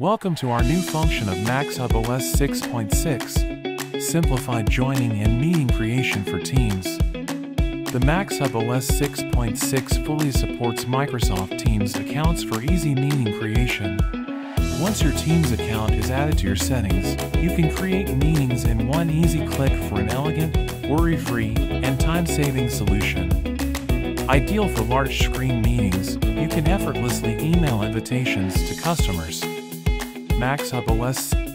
Welcome to our new function of MaxHub OS 6.6, Simplified Joining and Meeting Creation for Teams. The MaxHub OS 6.6 fully supports Microsoft Teams accounts for easy meeting creation. Once your Teams account is added to your settings, you can create meetings in one easy click for an elegant, worry-free, and time-saving solution. Ideal for large screen meetings, you can effortlessly email invitations to customers. MaxHub OS